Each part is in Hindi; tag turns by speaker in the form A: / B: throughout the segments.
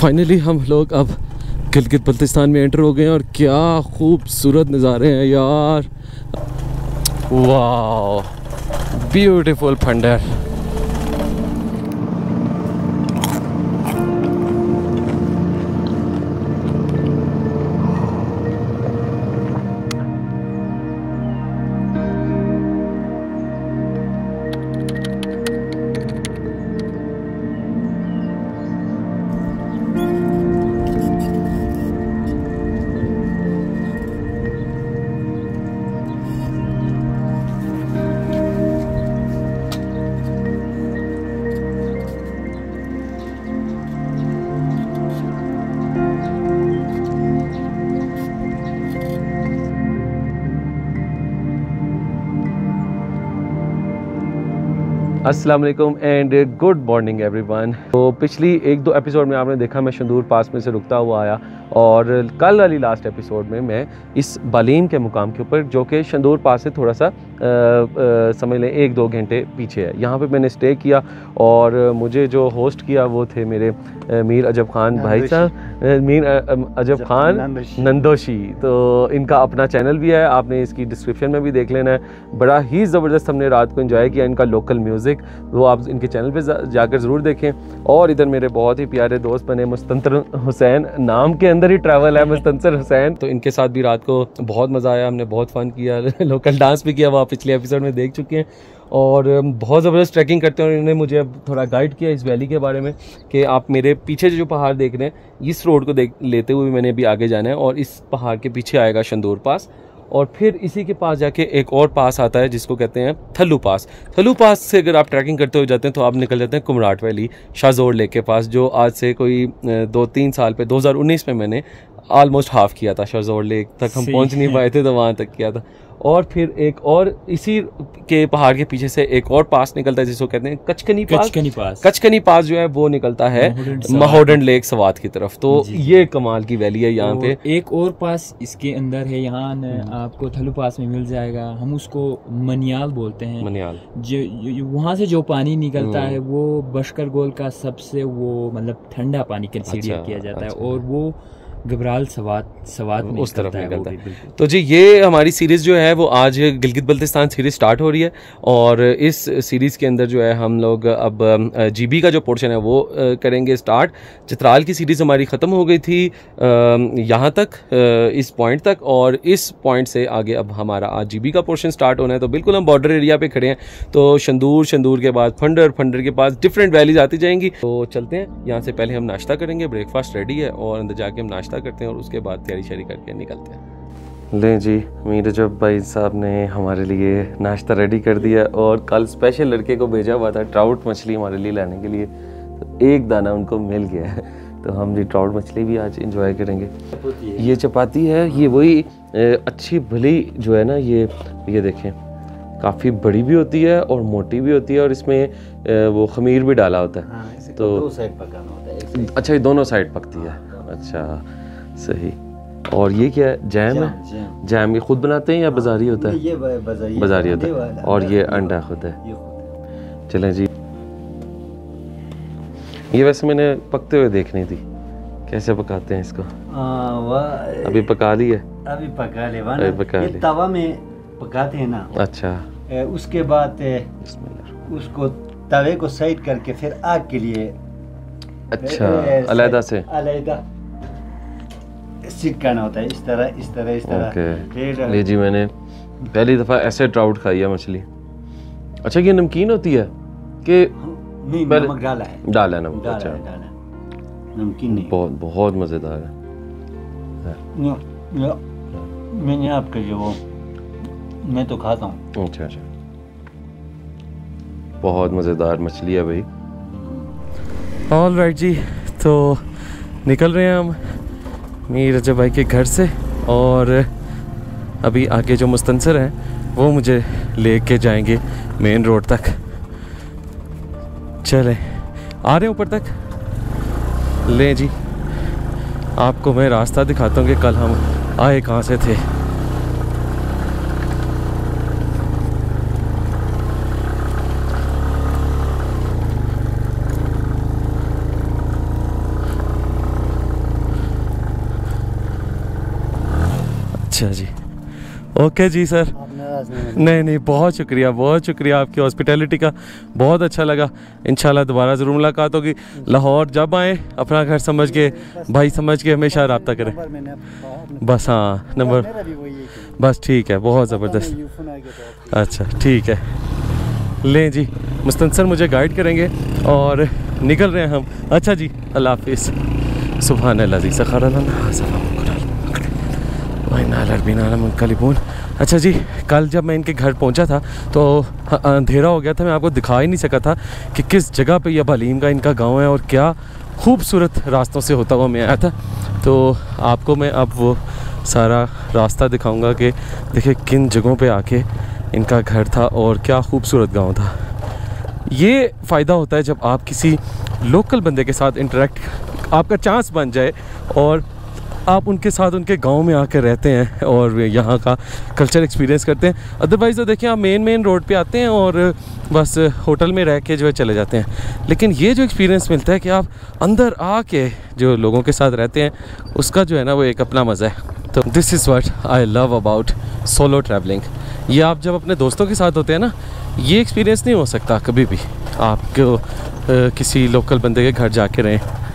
A: फाइनली हम लोग अब गिलगित बल्तिस्तान में एंटर हो गए हैं और क्या खूबसूरत नज़ारे हैं यार। वाह ब्यूटीफुल फंडर अस्सलाम वालेकुम एंड गुड मॉर्निंग एवरीवन। तो पिछली एक दो एपिसोड में आपने देखा मैं शंदूर पास में से रुकता हुआ आया। और कल वाली लास्ट एपिसोड में मैं इस बालीन के मुकाम के ऊपर जो कि शंदूर पास से थोड़ा सा समझ लें एक दो घंटे पीछे है। यहाँ पे मैंने स्टे किया और मुझे जो होस्ट किया वो थे मेरे मीर अजब खान भाई साहब मीर अजब खान नंदोशी। तो इनका अपना चैनल भी है आपने इसकी डिस्क्रिप्शन में भी देख लेना है। बड़ा ही ज़बरदस्त हमने रात को इन्जॉय किया इनका लोकल म्यूज़िक वो आप इनके चैनल पर जाकर ज़रूर देखें। और इधर मेरे बहुत ही प्यारे दोस्त बने मुस्तंतर हुसैन नाम के अंदर ही ट्रैवल है मुस्तंसर हुसैन। तो इनके साथ भी रात को बहुत मज़ा आया, हमने बहुत फ़न किया लोकल डांस भी किया, वो आप पिछले एपिसोड में देख चुके हैं। और बहुत ज़बरदस्त ट्रैकिंग करते हैं इन्होंने मुझे अब थोड़ा गाइड किया इस वैली के बारे में कि आप मेरे पीछे जो पहाड़ देख रहे हैं, इस रोड को देख लेते हुए मैंने अभी आगे जाना है और इस पहाड़ के पीछे आएगा शंदूर पास। और फिर इसी के पास जाके एक और पास आता है, जिसको कहते हैं थल्लू पास। थल्लू पास से अगर आप ट्रैकिंग करते हुए जाते हैं तो आप निकल जाते हैं कुमराट वैली, शाहजोर लेक के पास, जो आज से कोई दो, तीन साल पे 2019 में मैंने ऑलमोस्ट हाफ़ किया था शाहजोर लेक तक हम पहुँच नहीं पाए थे तो वहाँ तक किया था। और फिर एक और इसी के पहाड़ के पीछे से एक और पास निकलता है जिसको कहते हैं कचकनी पास। कचकनी पास। कचकनी पास जो है वो निकलता है महोडन लेक सवात की तरफ़। तो ये कमाल की वैली है यहाँ पे।
B: एक और पास इसके अंदर है यहाँ हम्म। आपको थलू पास में मिल जाएगा। हम उसको मनियाल बोलते हैं।
A: मनियाल।
B: जो वहाँ से जो पानी निकलता हम्म। है वो बशकर गोल का सबसे वो मतलब ठंडा पानी कंसीडर अच्छा, किया जाता अच्छा। है और वो घबराल सवात सवात में
A: उस तरफ़ निकलता है तो जी ये हमारी सीरीज़ जो है वो आज गिलगित बल्तिस्तान सीरीज़ स्टार्ट हो रही है और इस सीरीज़ के अंदर जो है हम लोग अब जीबी का जो पोर्शन है वो करेंगे स्टार्ट। चित्राल की सीरीज़ हमारी ख़त्म हो गई थी यहाँ तक इस पॉइंट तक और इस पॉइंट से आगे अब हमारा आज जीबी का पोर्शन स्टार्ट होना है। तो बिल्कुल हम बॉर्डर एरिया पे खड़े हैं। तो शंदूर शंदूर के बाद फंडर फंडर के पास डिफरेंट वैलीज आती जाएँगी। तो चलते हैं यहाँ से पहले हम नाश्ता करेंगे ब्रेकफास्ट रेडी है और अंदर जाके हम नाश्ता करते हैं और उसके बाद तैयारी शैरी करके निकलते हैं। लें जी मीर जब भाई साहब ने हमारे लिए नाश्ता रेडी कर दिया और कल स्पेशल लड़के को भेजा हुआ था ट्राउट मछली हमारे लिए लाने के लिए तो एक दाना उनको मिल गया है। तो हम जी ट्राउट मछली भी आज इंजॉय करेंगे। ये चपाती है ये वही अच्छी भली जो है ना ये ये देखें काफ़ी बड़ी भी होती है और मोटी भी होती है और इसमें वो खमीर भी डाला होता है। हाँ, तो दो साइड पकाना होता है अच्छा ये दोनों साइड पकती है। अच्छा। सही। और ये क्या है? जैम है जैम ये खुद बनाते हैं या बाजारी होता है? ये बाजारी होता है। और ये अंडा खुद है। चलें जी। ये वैसे मैंने पकते हुए देखनी थी। कैसे पकाते हैं इसको? अभी पका ली है?
C: अभी पका ले अभी पका ले। तवा में पकाते हैं ना।
A: अच्छा।
C: ए, उसके बाद उसको तवे को साइड करके फिर आग के लिए
A: अच्छा। अलहदा से?
C: अलहदा। सिक्काना होता है। इस तरह इस तरह इस तरह।
A: फिर ले जी मैंने। पहली दफ़ा ऐसे ट्राउट खाई है मछली। अच्छा ये नमकीन होती है कि
C: नहीं नमक डाला है।
A: डाला है नमक अच्छा।
C: नमकीन नहीं
A: बहुत बहुत मज़ेदार
C: है। मैंने आपके जो वो मैं तो खाता हूँ।
A: अच्छा अच्छा। बहुत मज़ेदार मछली है भाई। ऑल राइट जी तो निकल रहे हैं हम। मीर भाई के घर से और अभी आगे जो मुस्तंसर हैं, वो मुझे ले के जाएँगे मेन रोड तक। चले, आ रहे ऊपर तक? ले जी, आपको मैं रास्ता दिखाता हूँ कि कल हम आए कहाँ से थे अच्छा जी ओके जी सर
C: नहीं
A: नहीं बहुत शुक्रिया बहुत शुक्रिया आपकी हॉस्पिटैलिटी का। बहुत अच्छा लगा। इंशाल्लाह दोबारा ज़रूर मुलाकात होगी। लाहौर जब आए अपना घर समझ के भाई समझ के हमेशा रब्ता करें। बस हाँ नंबर। बस ठीक है बहुत ज़बरदस्त। अच्छा ठीक है। लें जी मुस्तनसर मुझे गाइड करेंगे और निकल रहे हैं हम। अच्छा जी अल्लाह हाफिज़। सुबह अल्लाह जी सखर कलीबून अच्छा जी, कल जब मैं इनके घर पहुँचा था तो अंधेरा हो गया था, मैं आपको दिखा ही नहीं सका था कि किस जगह पे यह बलीम का इनका गाँव है और क्या खूबसूरत रास्तों से होता हुआ मैं आया था। तो आपको मैं अब वो सारा रास्ता दिखाऊँगा कि देखिए किन जगहों पे आके इनका घर था और क्या खूबसूरत गाँव था। ये फ़ायदा होता है जब आप किसी लोकल बंदे के साथ इंटरेक्ट आपका चांस बन जाए और आप उनके साथ उनके गाँव में आकर रहते हैं और यहाँ का कल्चर एक्सपीरियंस करते हैं। अदरवाइज़ तो देखिए, आप मेन मेन रोड पे आते हैं और बस होटल में रह के जो है चले जाते हैं। लेकिन ये जो एक्सपीरियंस मिलता है कि आप अंदर आके जो लोगों के साथ रहते हैं, उसका जो है ना वो एक अपना मज़ा है। तो this is what I love about solo travelling ये आप जब अपने दोस्तों के साथ होते हैं ना, ये एक्सपीरियंस नहीं हो सकता कभी भी। आपको किसी लोकल बंदे के घर जाके रहें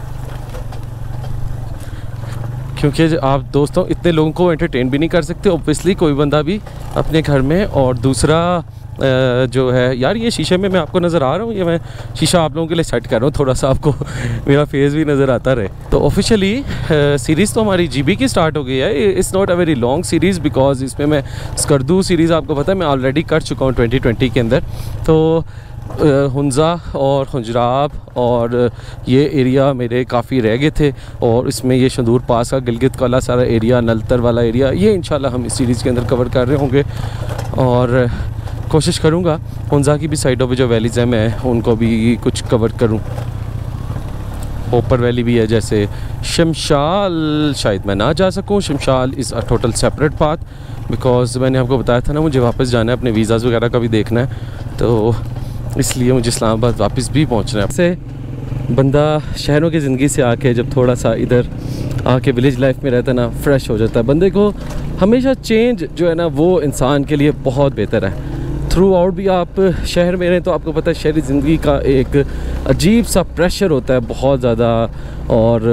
A: क्योंकि आप दोस्तों इतने लोगों को एंटरटेन भी नहीं कर सकते ओबियसली कोई बंदा भी अपने घर में और दूसरा जो है, यार ये शीशे में मैं आपको नज़र आ रहा हूँ, ये मैं शीशा आप लोगों के लिए सेट कर रहा हूँ, थोड़ा सा आपको मेरा फेस भी नज़र आता रहे। तो ऑफिशियली सीरीज़ तो हमारी जीबी की स्टार्ट हो गई है it's not a very long series because इसमें मैं स्कर्दू सीरीज़ आपको पता है, मैं ऑलरेडी कर चुका हूँ 2020 के अंदर। तो हंजा और हंजराब और ये एरिया मेरे काफ़ी रह गए थे और इसमें ये शंदूर पास का गिलगित वाला सारा एरिया, नलतर वाला एरिया, ये इंशाल्लाह हम इस सीरीज़ के अंदर कवर कर रहे होंगे। और कोशिश करूँगा हंजा की भी साइडों पे जो वैलीज़ हैं, मैं उनको भी कुछ कवर करूँ। ऊपर वैली भी है, जैसे शमशाल, शायद मैं ना जा सकूँ। Shimshal is a total separate path because मैंने आपको बताया था ना, मुझे वापस जाना है, अपने वीज़ाज़ वगैरह का भी देखना है। तो इसलिए मुझे इस्लामाबाद वापस भी पहुँचना है। से बंदा शहरों की ज़िंदगी से आके जब थोड़ा सा इधर आके विलेज लाइफ में रहता है ना फ्रेश हो जाता है। बंदे को हमेशा चेंज जो है ना, वो इंसान के लिए बहुत बेहतर है। थ्रू आउट भी आप शहर में रहें तो आपको पता है शहरी ज़िंदगी का एक अजीब सा प्रेशर होता है बहुत ज़्यादा और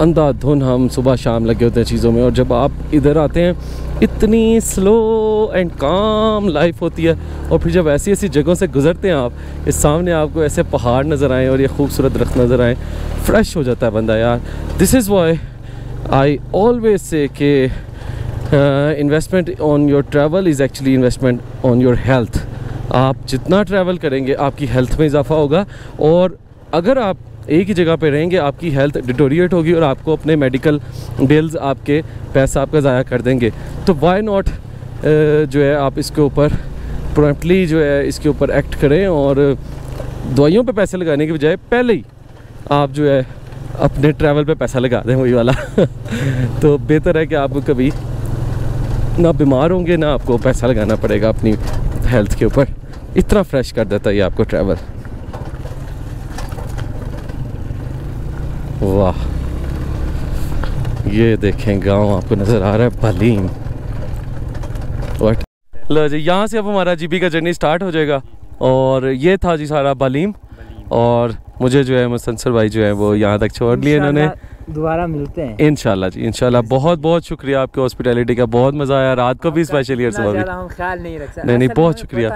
A: अंधाधुन हम सुबह शाम लगे होते हैं चीज़ों में और जब आप इधर आते हैं, इतनी स्लो एंड काम लाइफ होती है और फिर जब ऐसी ऐसी जगहों से गुजरते हैं आप इस सामने आपको ऐसे पहाड़ नज़र आएँ और ये खूबसूरत दरख्त नज़र आए फ्रेश हो जाता है बंदा यार। This is why I always say कि investment on your travel is actually investment on your health आप जितना ट्रैवल करेंगे, आपकी हेल्थ में इजाफा होगा और अगर आप एक ही जगह पे रहेंगे, आपकी हेल्थ डिटोरिएट होगी और आपको अपने मेडिकल बिल्स आपके पैसा आपका ज़ाया कर देंगे। तो वाई नॉट जो है आप इसके ऊपर प्रॉम्प्टली जो है इसके ऊपर एक्ट करें और दवाइयों पे पैसे लगाने के बजाय पहले ही आप जो है अपने ट्रैवल पे पैसा लगा दें, वही वाला। तो बेहतर है कि आप कभी ना बीमार होंगे ना आपको पैसा लगाना पड़ेगा अपनी हेल्थ के ऊपर। इतना फ्रेश कर देता है ये आपको ट्रैवल वाह। ये देखें गाँव आपको नज़र आ रहा है बलीम। वट लो जी यहाँ से अब हमारा जीबी का जर्नी स्टार्ट हो जाएगा। और ये था जी सारा बलीम। और मुझे जो है मुसनसर भाई जो है वो यहाँ तक छोड़ लिए इन्होंने।
B: दोबारा मिलते हैं।
A: इनशाला जी इनशाला बहुत बहुत शुक्रिया आपकी हॉस्पिटैलिटी का। बहुत मज़ा आया। रात को भी स्पेशल ईयर सुबह भी।
B: हम ख्याल नहीं रख सकते।
A: नहीं नहीं बहुत शुक्रिया।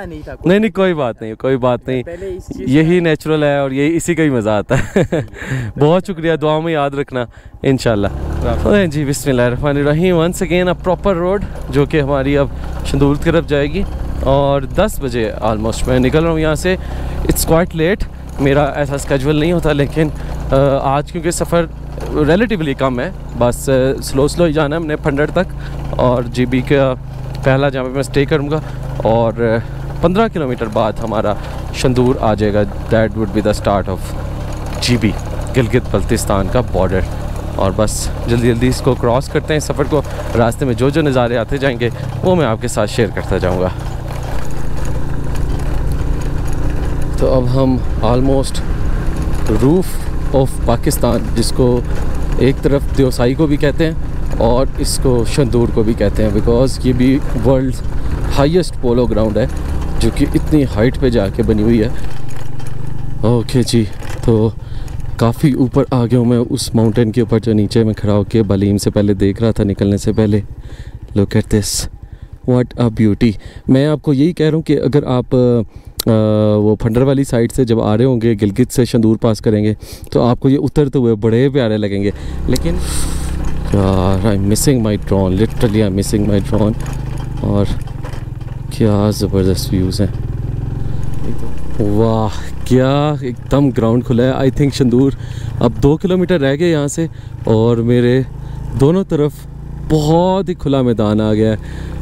A: नहीं नहीं कोई बात नहीं कोई बात नहीं यही नेचुरल है और यही इसी का ही मज़ा आता है। बहुत शुक्रिया दुआ में याद रखना। इनशाला जी बिस्मिल्लाहिर्रहमानिर्रहीम once again a proper road जो कि हमारी अब शंदूर की तरफ़ जाएगी। और 10 बजे ऑलमोस्ट मैं निकल रहा हूँ यहाँ से। इट्स क्वाइट लेट मेरा ऐसा स्केजुअल नहीं होता लेकिन आज क्योंकि सफ़र रिलेटिवली कम है। बस स्लो स्लो ही जाना है हमने फंडर तक। और जीबी का पहला जहाँ पे मैं स्टे करूँगा। और पंद्रह किलोमीटर बाद हमारा शंदूर आ जाएगा। That would be the start of GB Gilgit Baltistan का बॉर्डर और बस, जल्दी जल्दी इसको क्रॉस करते हैं। सफ़र को रास्ते में जो जो नज़ारे आते जाएँगे, वो मैं आपके साथ शेयर करता जाऊँगा। तो अब हम आलमोस्ट रूफ ऑफ़ पाकिस्तान जिसको एक तरफ़ देवसाई को भी कहते हैं और इसको शंदूर को भी कहते हैं बिकॉज़ ये भी वर्ल्ड हाईएस्ट पोलो ग्राउंड है, जो कि इतनी हाइट पे जाके बनी हुई है। ओके जी तो काफ़ी ऊपर आ गया हूँ मैं उस माउंटेन के ऊपर जो नीचे में खड़ा होकर बलीम से पहले देख रहा था, निकलने से पहले। Look at this what a beauty मैं आपको यही कह रहा हूँ कि अगर आप वो फंडर वाली साइड से जब आ रहे होंगे, गिलगित से शंदूर पास करेंगे तो आपको ये उतरते हुए बड़े प्यारे लगेंगे। लेकिन, यार I missing my drone literally I missing my drone और क्या ज़बरदस्त व्यूज़ हैं। वाह, क्या एकदम ग्राउंड खुला है। आई थिंक शंदूर अब दो किलोमीटर रह गए यहाँ से, और मेरे दोनों तरफ़ बहुत ही खुला मैदान आ गया है।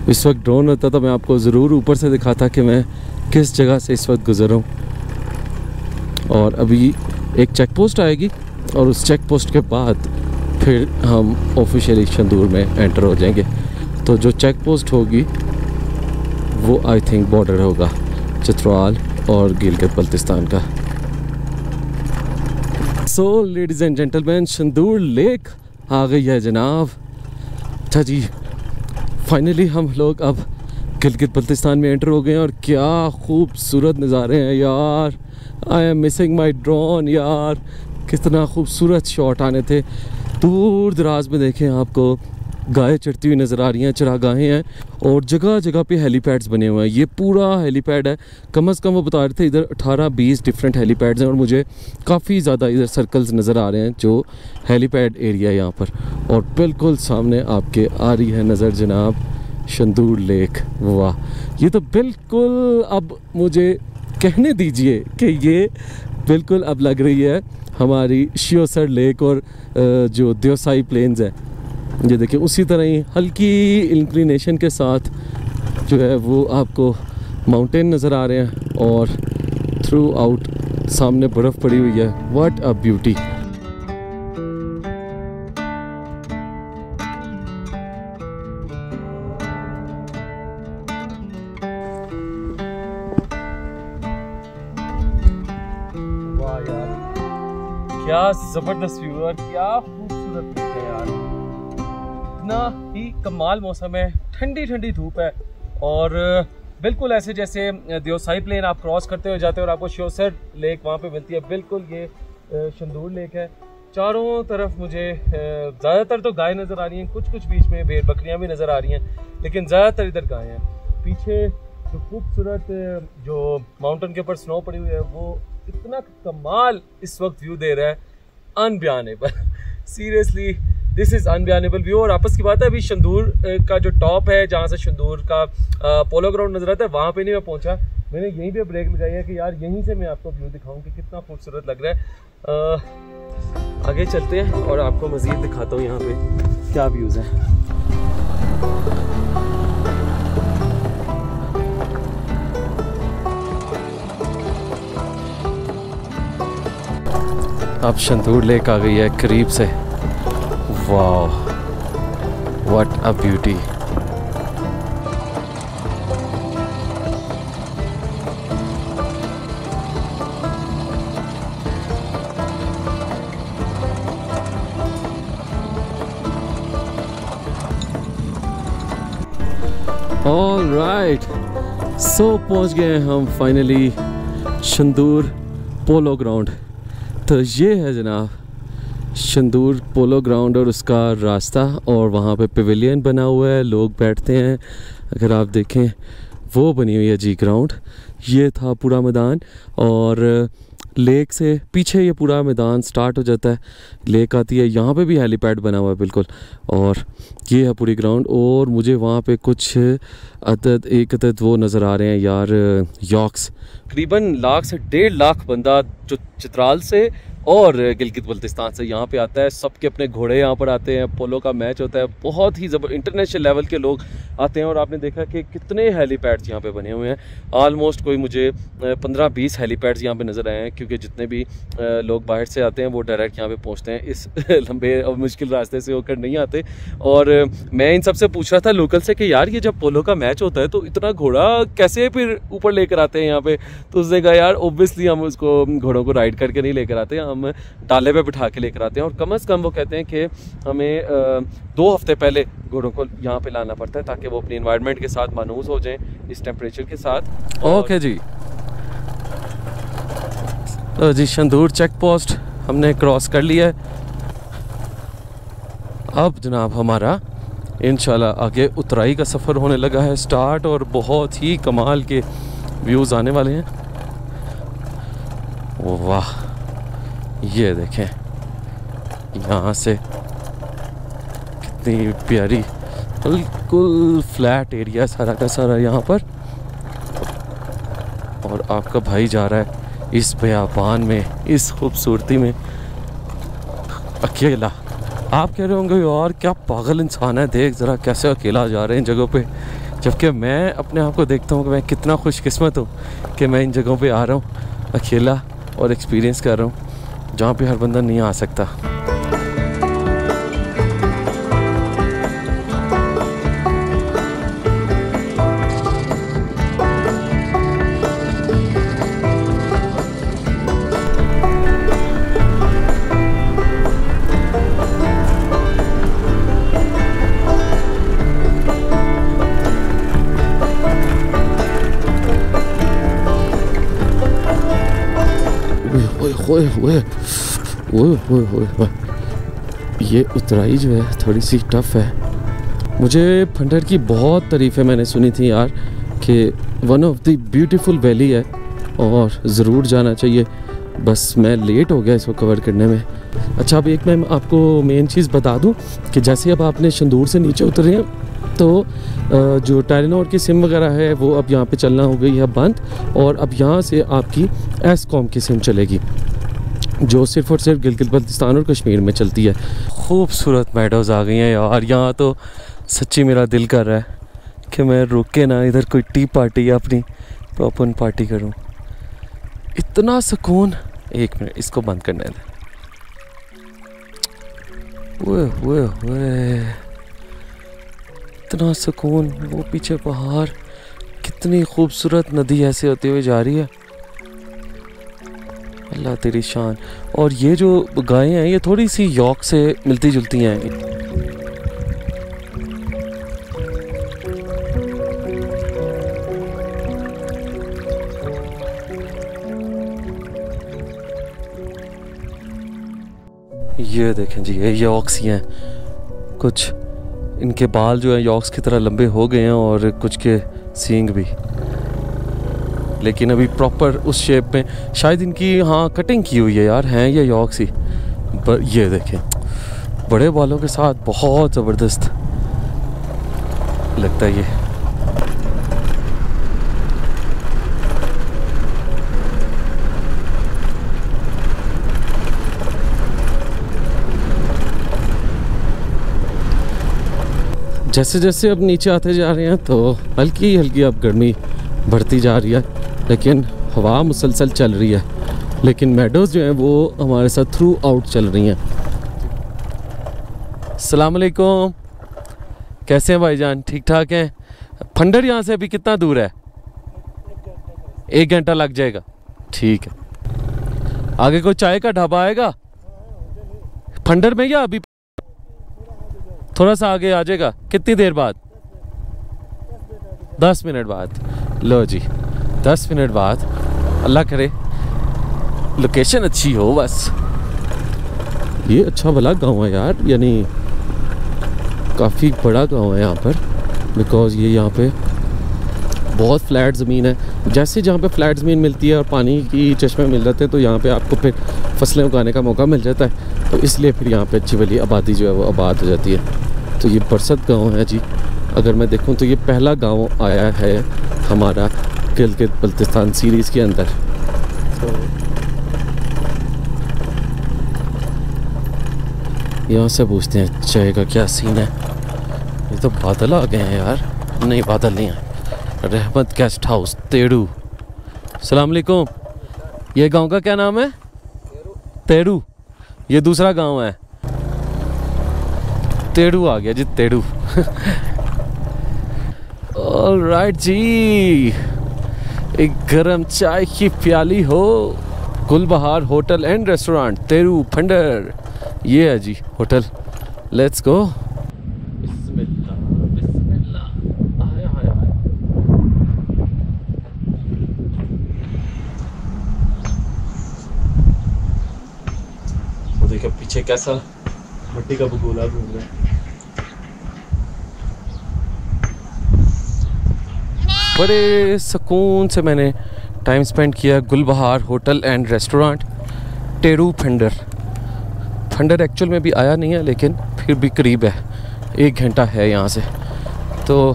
A: इस वक्त ड्रोन होता तो मैं आपको ज़रूर ऊपर से दिखाता कि मैं किस जगह से इस वक्त गुज़र रहा हूँ? और अभी एक चेक पोस्ट आएगी और उस चेक पोस्ट के बाद फिर हम ऑफिशियली शंदूर में एंटर हो जाएँगे। तो जो चेक पोस्ट होगी, वो आई थिंक बॉर्डर होगा चित्रवाल और गिलगित बल्तिस्तान का। So ladies and gentleman Shandur lake आ गई है जनाब। अच्छा जी फाइनली हम लोग अब गिलगित बल्तिस्तान में एंटर हो गए हैं और क्या खूबसूरत नज़ारे हैं यार। I am missing my drone यार। कितना खूबसूरत शॉट आने थे। दूर दराज में देखें आपको, गाय चढ़ती हुई नज़र आ रही हैं, चरागाहें हैं और जगह जगह पे हेलीपैड्स बने हुए हैं। ये पूरा हेलीपैड है। कम अज़ कम वो बता रहे थे, इधर 18-20 डिफरेंट हेलीपैड्स हैं और मुझे काफ़ी ज़्यादा इधर सर्कल्स नज़र आ रहे हैं, जो हेलीपैड एरिया है यहाँ पर। और बिल्कुल सामने आपके आ रही है नज़र, जनाब। शंदूर लेक वाह। ये तो बिल्कुल अब मुझे कहने दीजिए कि ये बिल्कुल अब लग रही है हमारी शियोसर लेक और जो देवसाई प्लेन्स है। ये देखिए, उसी तरह ही हल्की इंक्लिनेशन के साथ जो है वो आपको माउंटेन नज़र आ रहे हैं और थ्रू आउट सामने बर्फ़ पड़ी हुई है। वाट अ ब्यूटी क्या ज़बरदस्त व्यू और क्या खूबसूरत है यार। इतना ही कमाल मौसम है, ठंडी ठंडी धूप है। और, बिल्कुल ऐसे जैसे देवसाई प्लेन आप क्रॉस करते हुए जाते हैं और आपको श्योसर लेक वहाँ पे मिलती है। बिल्कुल ये शंदूर लेक है। चारों तरफ़ मुझे ज़्यादातर तो गाय नज़र आ रही हैं। कुछ कुछ बीच में भेड़ बकरियाँ भी नज़र आ रही हैं, लेकिन ज़्यादातर इधर गाय हैं। पीछे जो खूबसूरत, जो माउंटेन के ऊपर स्नो पड़ी हुई है, वो इतना कमाल इस वक्त व्यू दे रहा है। Unbelievable seriously this is unbelievable view और आपस की बात है अभी शंदूर का जो टॉप है जहाँ से शंदूर का पोलो ग्राउंड नज़र आता है वहाँ पे नहीं मैं पहुँचा। मैंने यहीं पे ब्रेक लगाई है कि यार यहीं से मैं आपको व्यू दिखाऊँ कि कितना खूबसूरत लग रहा है। आ, आगे चलते हैं और आपको मज़ीद दिखाता हूँ यहाँ पे क्या व्यूज़ हैं। अब शंदूर लेक आ गई है करीब से। वाह what a beauty right so पहुँच गए हम फाइनली शंदूर पोलो ग्राउंड तो ये है जनाब शंदूर पोलो ग्राउंड और उसका रास्ता और वहाँ पे पवेलियन बना हुआ है, लोग बैठते हैं। अगर आप देखें, वो बनी हुई है जी ग्राउंड। ये था पूरा मैदान और लेक से पीछे ये पूरा मैदान स्टार्ट हो जाता है। लेक आती है, यहाँ पे भी हेलीपैड बना हुआ है बिल्कुल। और ये है पूरी ग्राउंड और मुझे वहाँ पे कुछ अदद एक अदद वो नज़र आ रहे हैं यार, यॉक्स। तकरीबन लाख से डेढ़ लाख बंदा जो चित्राल से और गिलगित बल्तिस्तान से यहाँ पे आता है। सबके अपने घोड़े यहाँ पर आते हैं। पोलो का मैच होता है। बहुत ही ज़बर इंटरनेशनल लेवल के लोग आते हैं और आपने देखा कि कितने हेलीपैड्स यहाँ पे बने हुए हैं। आलमोस्ट कोई मुझे पंद्रह बीस हेलीपैड्स यहाँ पे नज़र आए हैं क्योंकि जितने भी लोग बाहर से आते हैं वो डायरेक्ट यहाँ पर पहुँचते हैं। इस लंबे और मुश्किल रास्ते से होकर नहीं आते। और मैं इन सबसे पूछ रहा था लोकल से कि यार ये जब पोलो का मैच होता है तो इतना घोड़ा कैसे फिर ऊपर लेकर आते हैं यहाँ पर तो उसने कहा, यार ओबियसली हम उसको, घोड़ों को राइड करके नहीं लेकर आते हम डाले पे बिठा के लेकर आते हैं और कम अज़ कम वो कहते हैं कि हमें दो हफ़्ते पहले घोड़ों को यहाँ पे लाना पड़ता है ताकि वो अपनी इन्वायरमेंट के साथ मानूस हो जाएँ, इस टेम्परेचर के साथ। ओके जी। तो जी, शंदूर चेक पोस्ट हमने क्रॉस कर लिया है। अब जनाब हमारा इन आगे उतराई का सफ़र होने लगा है। स्टार्ट और बहुत ही कमाल के व्यूज़ आने वाले हैं। वाह। ये देखें, यहाँ से कितनी प्यारी, बिल्कुल फ्लैट एरिया सारा का सारा यहाँ पर। और आपका भाई जा रहा है इस बयाबान में, इस खूबसूरती में। अकेला। आप कह रहे होंगे, यार, क्या पागल इंसान है, देख ज़रा कैसे अकेला जा रहे हैं इन जगहों पे। जबकि मैं अपने आप को देखता हूँ कि मैं कितना खुशकिस्मत हूँ कि मैं इन जगहों पे आ रहा हूँ, अकेला और एक्सपीरियंस कर रहा हूँ। जहाँ पे हर बंदा नहीं आ सकता। ओए ओए ओए ओए ओए ये उतराई जो है, थोड़ी सी टफ है। मुझे फंडर की बहुत तारीफ़ें मैंने सुनी थी यार, कि one of the beautiful valley है, और ज़रूर जाना चाहिए। बस मैं लेट हो गया इसको कवर करने में। अच्छा अब एक मैं आपको मेन चीज़ बता दूँ, कि जैसे अब आपने शंदूर से नीचे उतरे हैं तो जो टेलीनॉर की सिम वगैरह है, वो अब यहाँ पे चलना हो गई है बंद, और अब यहाँ से आपकी एस कॉम की सिम चलेगी। जो सिर्फ़ और सिर्फ़ गिलगित बल्तिस्तान और कश्मीर में चलती है। खूबसूरत मेडोज़ आ गई हैं यार। यहाँ तो सच्ची मेरा दिल कर रहा है कि मैं रुक के ना, इधर कोई टी पार्टी या अपनी अपन पार्टी करूँ। इतना सुकून। एक मिनट, इसको बंद करने दें। इतना सुकून, वो पीछे पहाड़। कितनी खूबसूरत नदी ऐसे होते हुए जा रही है। अल्लाह तेरी शान। और ये जो गायें हैं, ये थोड़ी सी यॉक से मिलती जुलती हैं। ये देखें जी, ये यॉक्स ही हैं। कुछ इनके बाल जो हैं, यॉक्स की तरह लंबे हो गए हैं और कुछ के सींग भी। लेकिन अभी प्रॉपर उस शेप में शायद इनकी हाँ कटिंग की हुई है यार, हैं ये यॉक्स ही ये देखें, बड़े बालों के साथ बहुत ज़बरदस्त लगता है ये। जैसे जैसे अब नीचे आते जा रहे हैं तो हल्की हल्की अब गर्मी बढ़ती जा रही है। लेकिन हवा मुसलसल चल रही है। लेकिन मेडोज़ जो हैं वो हमारे साथ थ्रू आउट चल रही हैं। सलामकुम कैसे हैं भाईजान? ठीक ठाक हैं? फंडर यहाँ से अभी कितना दूर है? एक घंटा लग जाएगा। ठीक है। आगे कोई चाय का ढाबा आएगा? फंडर में या अभी? थोड़ा सा आगे आ जाएगा। कितनी देर बाद? दस मिनट बाद। लो जी। दस मिनट बाद, अल्लाह करे लोकेशन अच्छी हो बस। ये अच्छा भला गाँव है यार, यानी काफ़ी बड़ा गाँव है यहाँ पर बिकॉज़ ये यहाँ पे बहुत फ्लैट ज़मीन है। जैसे जहाँ पे फ्लैट ज़मीन मिलती है और पानी की चश्मे मिल जाते हैं तो यहाँ पे आपको फिर फ़सलें उगाने का मौका मिल जाता है। तो इसलिए फिर यहाँ पे अच्छी भली आबादी जो है वो आबाद हो जाती है। तो ये बरसत गाँव है जी। अगर मैं देखूँ तो ये पहला गाँव आया है हमारा गिलगित बल्तिस्तान सीरीज़ के अंदर। तो यहाँ से पूछते हैं चाय का क्या सीन है? ये तो बादल आ गए हैं यार। नहीं, बादल नहीं आए। रहमत गेस्ट हाउस, तेड़ू। सलामकुम ये गाँव का क्या नाम है? तेड़ू। ये दूसरा गाँव है। तेड़ू आ गया जी, तेड़ू। ऑल राइट जी। एक गरम चाय की प्याली हो। Gulbahar hotel and restaurant, तेरू funder ये है जी होटल। लेट्स गो पीछे कैसा मिट्टी का बगोला घूम रहा है। बड़े सुकून से मैंने टाइम स्पेंड किया Gulbahar hotel and restaurant Teru Phander Phander actual में भी आया नहीं है, लेकिन फिर भी करीब है। एक घंटा है यहाँ से। तो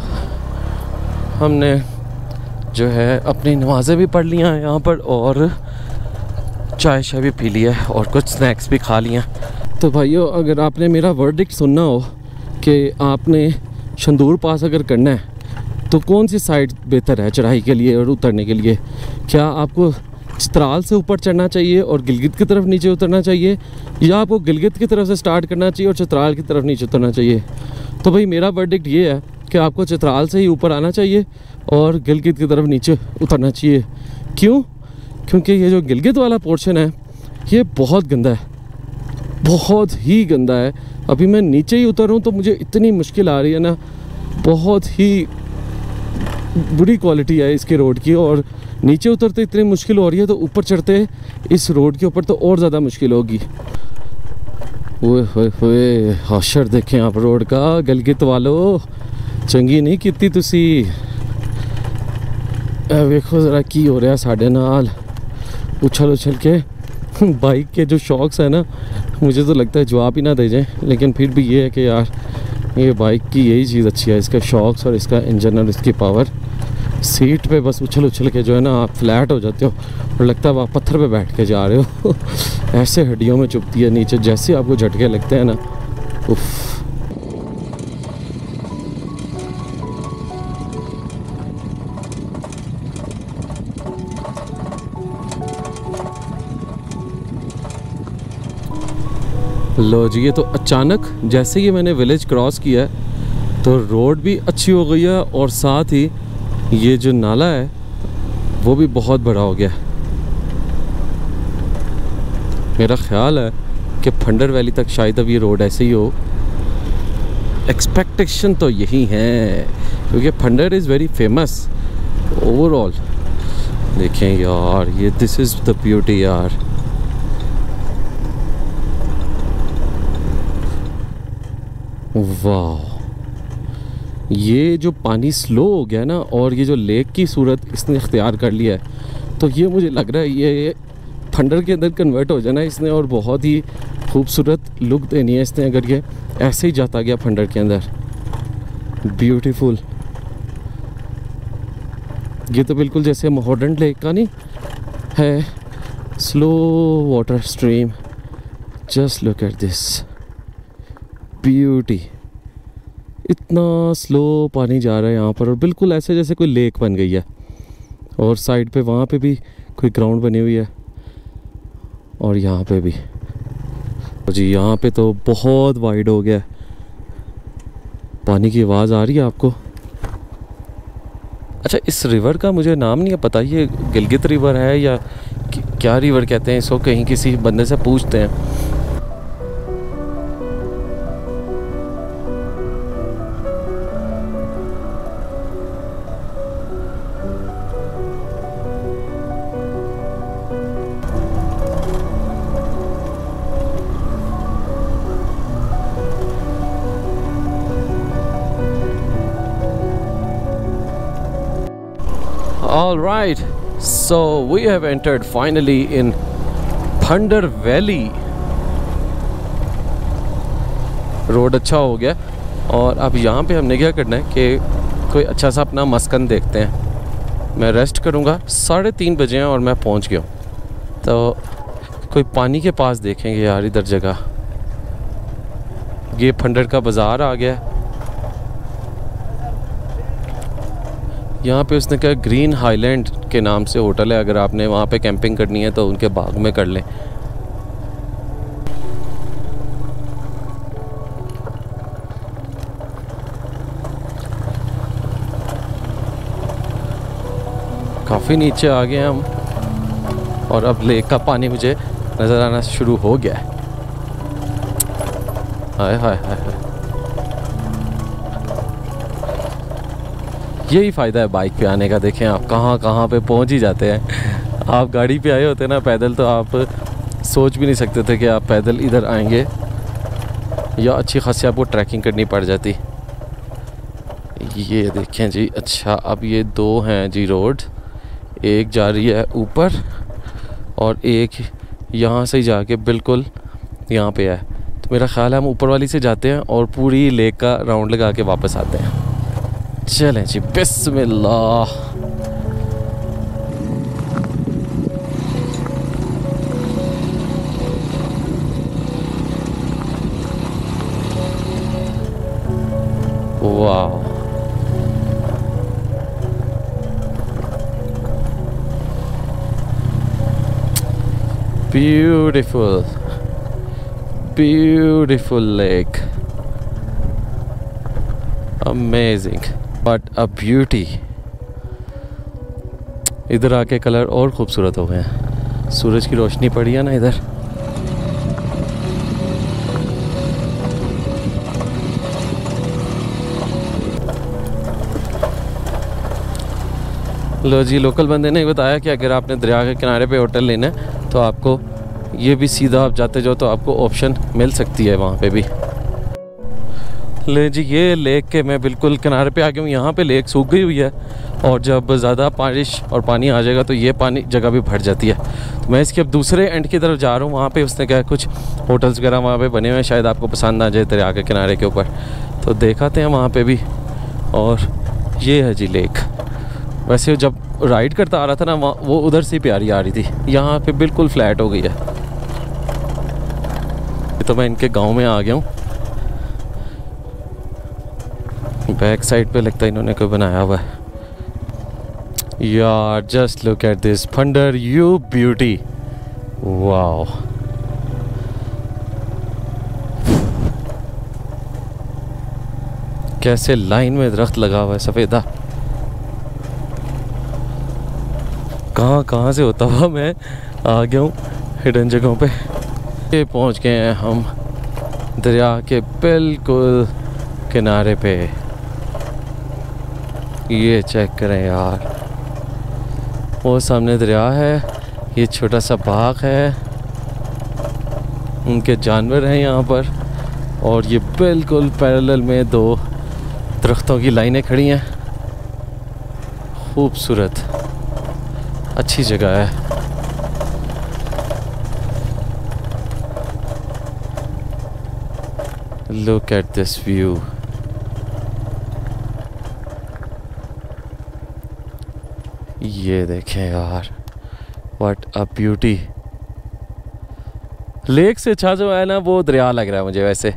A: हमने जो है अपनी नमाज़ें भी पढ़ लिया हैं यहाँ पर और चाय शाय भी पी लिया है और कुछ स्नैक्स भी खा लिया तो भाइयों, अगर आपने मेरा वर्डिक्ट सुनना हो कि आपने शंदूर पास अगर करना है तो कौन सी साइड बेहतर है चढ़ाई के लिए और उतरने के लिए? क्या आपको चित्राल से ऊपर चढ़ना चाहिए और गिलगित की तरफ़ नीचे उतरना चाहिए? या आपको गिलगित की तरफ़ से स्टार्ट करना चाहिए और चित्राल की तरफ़ नीचे उतरना चाहिए? तो भाई मेरा वर्डिक्ट ये है कि आपको चित्राल से ही ऊपर आना चाहिए और गिलगित की तरफ़ नीचे उतरना चाहिए। क्यों? क्योंकि ये जो गिलगित वाला पोर्शन है, ये बहुत गंदा है। बहुत ही गंदा है। अभी मैं नीचे ही उतर हूँ तो मुझे इतनी मुश्किल आ रही है ना। बहुत ही बुरी क्वालिटी है इसके रोड की और नीचे उतरते इतनी मुश्किल हो रही है तो ऊपर चढ़ते इस रोड के ऊपर तो और ज़्यादा मुश्किल होगी ओए होए होए हौशर देखें आप रोड का गलगित वालो चंगी नहीं ਕੀਤੀ ਤੁਸੀਂ ਇਹ ਵੇਖੋ ਜ਼ਰਾ ਕੀ ਹੋ ਰਿਹਾ ਸਾਡੇ ਨਾਲ उछल उछल के बाइक के जो शौक्स है ना मुझे तो लगता है जवाब ही ना दे जाए लेकिन फिर भी ये है कि यार ये बाइक की यही चीज़ अच्छी है, इसका शॉक्स और इसका इंजन और इसकी पावर सीट पे बस उछल उछल के जो है ना आप फ्लैट हो जाते हो और लगता है आप पत्थर पे बैठ के जा रहे हो। ऐसे हड्डियों में चुपती है नीचे, जैसे आपको झटके लगते हैं ना। उफ़। लो जी, ये तो अचानक, जैसे ही मैंने विलेज क्रॉस किया है तो रोड भी अच्छी हो गई है और साथ ही ये जो नाला है, वो भी बहुत बड़ा हो गया मेरा ख्याल है कि फंडर वैली तक शायद अब ये रोड ऐसे ही हो। एक्सपेक्टेशन तो यही है, क्योंकि Phander is very famous overall देखें यार, ये दिस इज़ द ब्यूटी यार। वाह। ये जो पानी स्लो हो गया ना और ये जो लेक की सूरत इसने इख्तियार कर लिया है तो ये मुझे लग रहा है ये फंडर के अंदर कन्वर्ट हो जाना इसने और बहुत ही खूबसूरत लुक देनी है इसने, अगर ये ऐसे ही जाता गया फंडर के अंदर। ब्यूटीफुल ये तो बिल्कुल जैसे मॉडर्न लेक का नहीं, है slow water stream just look at this beauty इतना स्लो पानी जा रहा है यहाँ पर और बिल्कुल ऐसे जैसे कोई लेक बन गई है। और साइड पे वहाँ पे भी कोई ग्राउंड बनी हुई है। और यहाँ पे भी। जी यहाँ पे तो बहुत वाइड हो गया पानी की आवाज़ आ रही है आपको? अच्छा इस रिवर का मुझे नाम नहीं है, पता ये गिलगित रिवर है या क्या रिवर कहते हैं? इसको कहीं किसी बंदे से पूछते हैं। All right, so we have entered finally in Thunder Valley. Road अच्छा हो गया। और अब यहाँ पे हमने क्या करना है कि कोई अच्छा सा अपना मस्कन देखते हैं। मैं रेस्ट करूँगा। साढ़े तीन बजे हैं और मैं पहुँच गया हूँ। तो कोई पानी के पास देखेंगे यार इधर जगह। ये फंडर का बाज़ार आ गया। यहाँ पे उसने कहा, ग्रीन हाईलैंड के नाम से होटल है, अगर आपने वहाँ पे कैंपिंग करनी है तो उनके बाग में कर लें। काफ़ी नीचे आ गए हम, और अब लेक का पानी मुझे नज़र आना शुरू हो गया है। हाय हाय हाय। यही फ़ायदा है बाइक पे आने का। देखें आप कहाँ कहाँ पे पहुँच ही जाते हैं। आप गाड़ी पे आए होते ना, पैदल तो आप सोच भी नहीं सकते थे कि आप पैदल इधर आएँगे। या अच्छी खासी आपको ट्रैकिंग करनी पड़ जाती। ये देखें जी अच्छा अब ये दो हैं जी रोड। एक जा रही है ऊपर और एक यहाँ से ही जाके बिल्कुल यहाँ पे है। तो मेरा ख्याल है हम ऊपर वाली से जाते हैं और पूरी लेक का राउंड लगा के वापस आते हैं। चलें जी बिस्मिल्लाह वाह beautiful beautiful lake amazing But a beauty इधर आके कलर और खूबसूरत हो गए हैं। सूरज की रोशनी पड़ी है ना इधर? लो जी लोकल बंदे ने बताया कि अगर आपने दरिया के किनारे पे होटल लेना है तो आपको ये भी सीधा आप जाते जाओ तो आपको ऑप्शन मिल सकती है वहाँ पे भी। ले जी, ये लेक के मैं बिल्कुल किनारे पे आ गया हूँ। यहाँ पे लेक सूख गई हुई है और जब ज़्यादा बारिश और पानी आ जाएगा तो ये पानी जगह भी भर जाती है। तो मैं इसके अब दूसरे एंड की तरफ़ जा रहा हूँ। वहाँ पे उसने कहा कुछ होटल्स वगैरह वहाँ पे बने हुए हैं, शायद आपको पसंद आ जाए दरिया के किनारे के ऊपर। तो देखाते हैं वहाँ पर भी। और ये है जी लेक वैसे जब राइड करता आ रहा था ना वो उधर से प्यारी आ रही थी। यहाँ पे बिल्कुल फ्लैट हो गई है। तो मैं इनके गाँव में आ गया हूँ। बैक साइड पे लगता है इन्होंने कोई बनाया हुआ है। यार just look at this Phander you beauty wow कैसे लाइन में दरख्त लगा हुआ है सफ़ेदा। कहाँ कहाँ से होता हुआ मैं आ गया हूँ हिडन जगहों पे। ये पहुँच गए हैं हम दरिया के बिल्कुल किनारे पे। ये चेक करें यार। वो सामने दरिया है, ये छोटा सा बाग है। उनके जानवर हैं यहाँ पर, और ये बिल्कुल पैरेलल में दो दरख्तों की लाइनें खड़ी हैं। खूबसूरत, अच्छी जगह है। लुक एट दिस व्यू ये देखें यार व्हाट अ ब्यूटी लेक से अच्छा जो है ना, वो दरिया लग रहा है मुझे वैसे।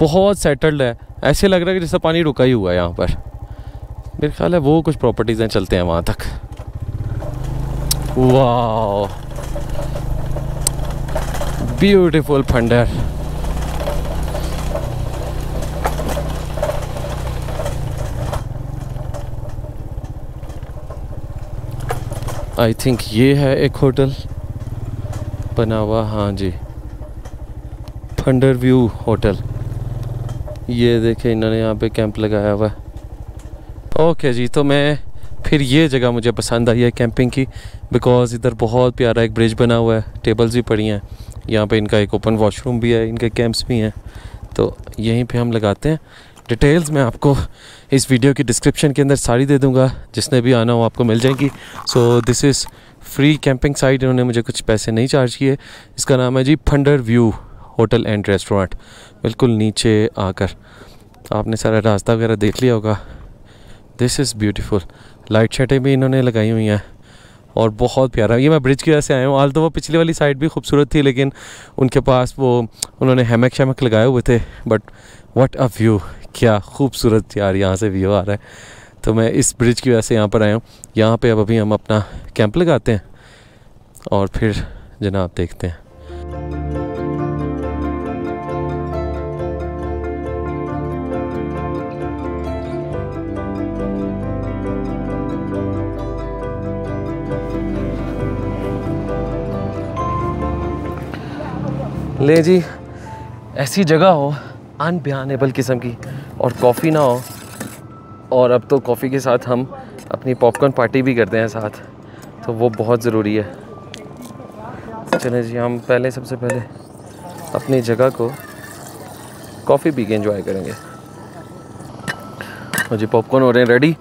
A: बहुत सेटल्ड है। ऐसे लग रहा है कि जैसे पानी रुका ही हुआ है यहाँ पर। मेरे ख्याल है वो कुछ प्रॉपर्टीज़ हैं, चलते हैं वहाँ तक। वाह Beautiful फंडर आई थिंक ये है एक होटल। बना हुआ हाँ जी। फंडर व्यू होटल ये देखे, इन्होंने यहाँ पे कैंप लगाया हुआ है। ओके जी तो मैं फिर ये जगह मुझे पसंद आई है कैंपिंग की बिकॉज़ इधर बहुत प्यारा एक ब्रिज बना हुआ है। टेबल्स भी पड़ी हैं। यहाँ पे इनका एक ओपन वॉशरूम भी है, इनके कैंप्स भी हैं। तो यहीं पे हम लगाते हैं। डिटेल्स मैं आपको इस वीडियो की डिस्क्रिप्शन के अंदर सारी दे दूँगा। जिसने भी आना हो आपको मिल जाएँगी। So this is free camping site इन्होंने मुझे कुछ पैसे नहीं चार्ज किए। इसका नाम है जी Phander view hotel and restaurant बिल्कुल नीचे आकर। आपने सारा रास्ता वगैरह देख लिया होगा। दिस इज़ ब्यूटीफुल लाइट शेटें भी इन्होंने लगाई हुई हैं। और बहुत प्यारा। ये मैं ब्रिज की वजह से आया हूँ। आल तो वो पिछली वाली साइड भी खूबसूरत थी, लेकिन उनके पास वो उन्होंने हेमक शमक लगाए हुए थे। बट वट अ व्यू क्या खूबसूरत यार यहाँ से व्यू आ रहा है। तो मैं इस ब्रिज की वजह से यहाँ पर आया हूँ। यहाँ पे अब अभी हम अपना कैंप लगाते हैं और फिर जनाब देखते हैं। ले जी, ऐसी जगह हो अनबयानेबल किस्म की। और कॉफ़ी ना हो, और अब तो कॉफ़ी के साथ हम अपनी पॉपकॉर्न पार्टी भी करते हैं साथ तो वो बहुत ज़रूरी है। चले जी, हम पहले, सबसे पहले अपनी जगह को कॉफ़ी पी के इंजॉय करेंगे। जी, पॉपकॉर्न हो रहे हैं रेडी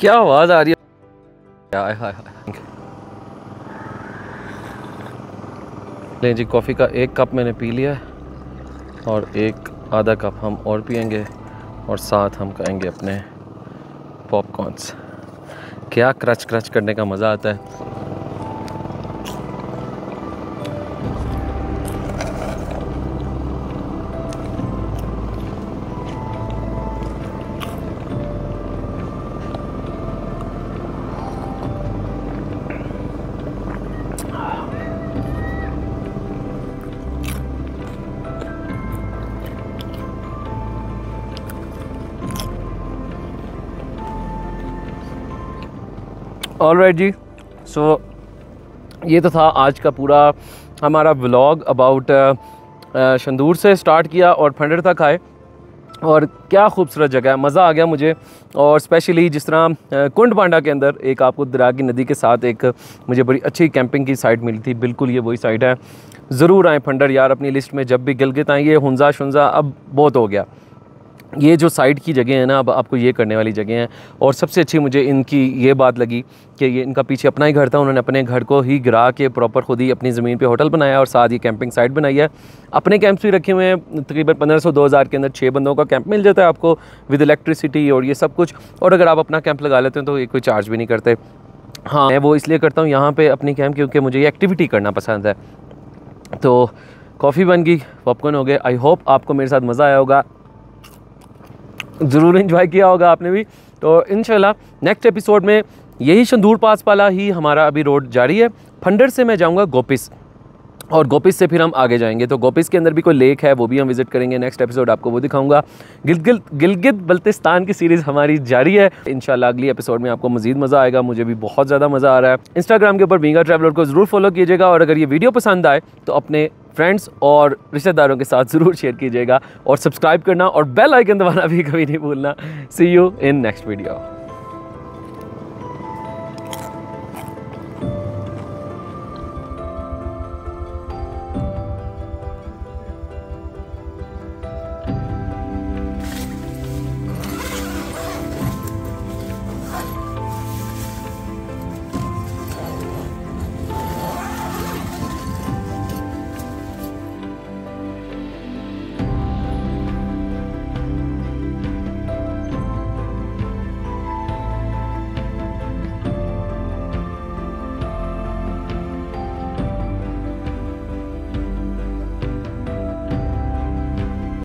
A: क्या आवाज़ आ रही है? हाय हाय हाय। लें जी, कॉफ़ी का एक कप मैंने पी लिया है। और एक आधा कप हम और पियेंगे और साथ हम खाएँगे अपने पॉपकॉर्नस क्या क्रच क्रच करने का मज़ा आता है। ऑल राइट जी। सो so, ये तो था आज का पूरा हमारा व्लॉग अबाउट शंदूर से स्टार्ट किया और फंडर तक आए। और क्या खूबसूरत जगह है। मज़ा आ गया मुझे। और स्पेशली जिस तरह कुंड पांडा के अंदर एक आपको दरिया की नदी के साथ एक मुझे बड़ी अच्छी कैंपिंग की साइट मिली थी। बिल्कुल ये वही साइट है। ज़रूर आएँ फंडर यार अपनी लिस्ट में जब भी गिलगित आएँ ये हंजा शुंजा अब बहुत हो गया। ये जो साइड की जगह है ना, अब आपको ये करने वाली जगह हैं। और सबसे अच्छी मुझे इनकी ये बात लगी कि ये इनका पीछे अपना ही घर था, उन्होंने अपने घर को ही गिरा के प्रॉपर खुद ही अपनी ज़मीन पे होटल बनाया और साथ ही कैंपिंग साइट बनाई है। अपने कैंप्स भी रखे हुए हैं, तकरीबन पंद्रह सौ, दो हज़ार के अंदर छः बंदों का कैंप मिल जाता है आपको विद इलेक्ट्रिसिटी और ये सब कुछ। और अगर आप अपना कैंप लगा लेते हैं तो ये कोई चार्ज भी नहीं करते। हाँ मैं वो इसलिए करता हूँ, यहाँ पर अपनी कैंप क्योंकि मुझे ये एक्टिविटी करना पसंद है। तो कॉफ़ी बन गई पॉपकॉर्न हो गए। आई होप आपको मेरे साथ मज़ा आया होगा। ज़रूर इन्जॉय किया होगा आपने भी। तो इन नेक्स्ट एपिसोड में यही शंदूर पास वाला ही हमारा अभी रोड जारी है। फंडर से मैं जाऊँगा गोपिस। और गोपिस से फिर हम आगे जाएँगे। तो गोपिस के अंदर भी कोई लेक है, वो भी हम विज़िट करेंगे। नेक्स्ट एपिसोड आपको वो दिखाऊँगा। गिलगित गिलगित बल्तिस्तान की सीरीज़ हमारी जारी है। इंशाल्लाह अगली एपिसोड में आपको मजीद मज़ा आएगा। मुझे भी बहुत ज़्यादा मज़ा आ रहा है। इंस्टाग्राम के ऊपर बींगा ट्रैवलर को ज़रूर फॉलो कीजिएगा और अगर ये वीडियो पसंद आए तो अपने फ्रेंड्स और रिश्तेदारों के साथ ज़रूर शेयर कीजिएगा। और सब्सक्राइब करना और बेल आइकन दबाना भी कभी नहीं भूलना। See you in next video